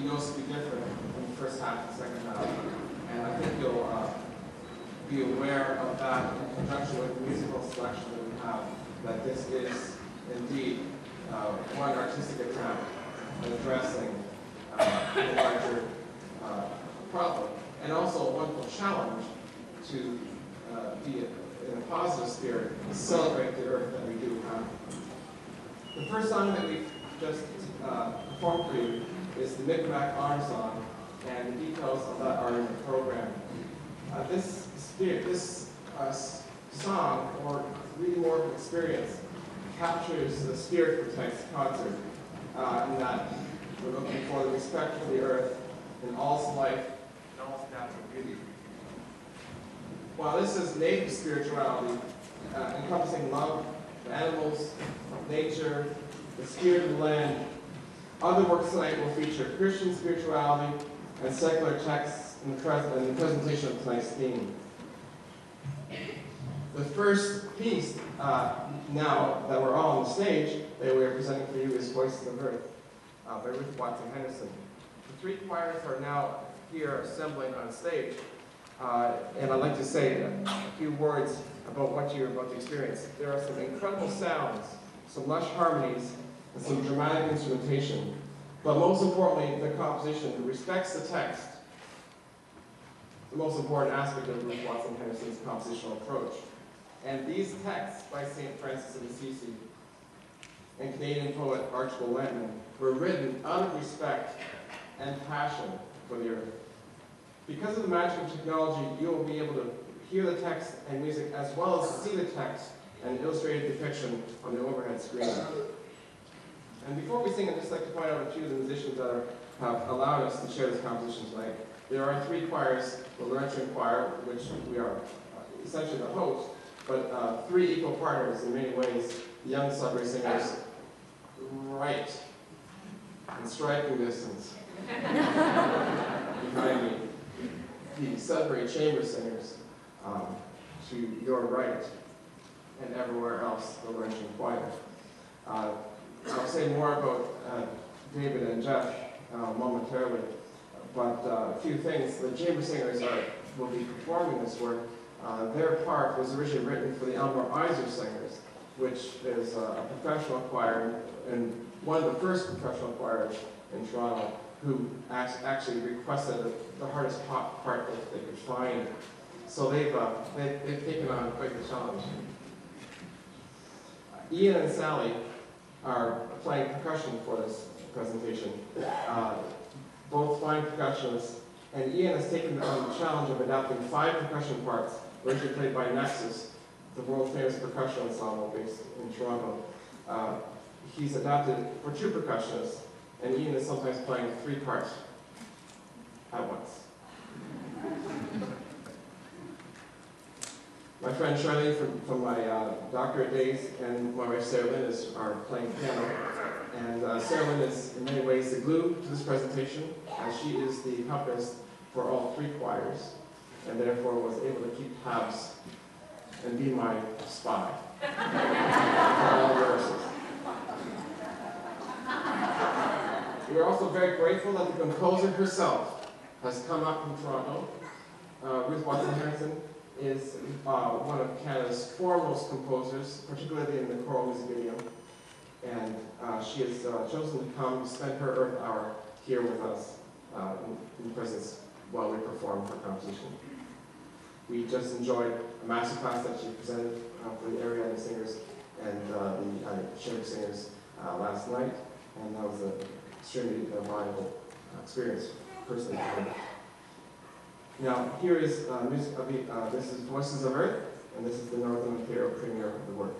will be different from the first half and second half. And I think you'll, uh, be aware of that in conjunction with the musical selection that we have, that this is indeed, uh, one artistic attempt at addressing, uh, a larger, uh, problem. And also a wonderful challenge to, uh, be in a positive spirit, celebrate the earth that we do have. The first song that we've just, uh, performed for you is the Micmac Honor Song, and the details of that are in the program. Uh, this spirit, this uh, song, or more experience, captures the spirit of tonight's concert, uh, in that we're looking for the respect for the earth in all its life and all its natural beauty. While this is native spirituality, uh, encompassing love animals, nature, the spirit of the land, other works tonight will feature Christian spirituality and secular texts in the, in the presentation of tonight's theme. The first piece, uh, now that we're all on the stage, that we are presenting for you is Voices of Earth uh, by Ruth Watson Henderson. The three choirs are now here assembling on stage, uh, and I'd like to say a few words about what you're about to experience. There are some incredible sounds, some lush harmonies, and some dramatic instrumentation. But most importantly, the composition respects the text, the most important aspect of Ruth Watson Henderson's compositional approach. And these texts by St. Francis of Assisi and Canadian poet Archibald Lampman were written out of respect and passion for the earth. Because of the magic of technology, you will be able to hear the text and music as well as see the text and illustrated depiction on the overhead screen. And before we sing, I'd just like to point out a few of the musicians that are, have allowed us to share this composition tonight. There are three choirs, the Laurentian Choir, which we are uh, essentially the host, but uh, three equal partners in many ways, the young Sudbury singers, right in striking distance behind me, the Sudbury Chamber Singers um, to your right, and everywhere else, the Laurentian Choir. Uh, I'll say more about uh, David and Jeff uh, momentarily, but uh, a few things. The chamber singers are, will be performing this work. Uh, their part was originally written for the Elmer Iseler Singers, which is a professional choir and one of the first professional choirs in Toronto who act- actually requested the- hardest pa- part that they could find. So they've, uh, they've, they've taken on quite the challenge. Ian and Sally are playing percussion for this presentation. Uh, both fine percussionists, and Ian has taken on the challenge of adapting five percussion parts, originally played by Nexus, the world famous percussion ensemble based in Toronto. Uh, he's adapted for two percussionists, and Ian is sometimes playing three parts at once. My friend Charlene from, from my uh, doctorate days and my wife Sarah Lynn is, are playing piano. And uh, Sarah Lynn is in many ways the glue to this presentation, as she is the accompanist for all three choirs, and therefore was able to keep tabs and be my spy for all rehearsals. We are also very grateful that the composer herself has come up from Toronto. Uh, Ruth Watson Henderson is uh, one of Canada's foremost composers, particularly in the choral music. And uh, she has uh, chosen to come spend her Earth Hour here with us uh, in, in presence while we perform her composition. We just enjoyed a master class that she presented uh, for the Ariana singers and uh, the uh, singers last night, and that was an extremely valuable experience personally. Now, here is uh, music uh, this is Voices of Earth, and this is the Northern Ontario premiere of the work.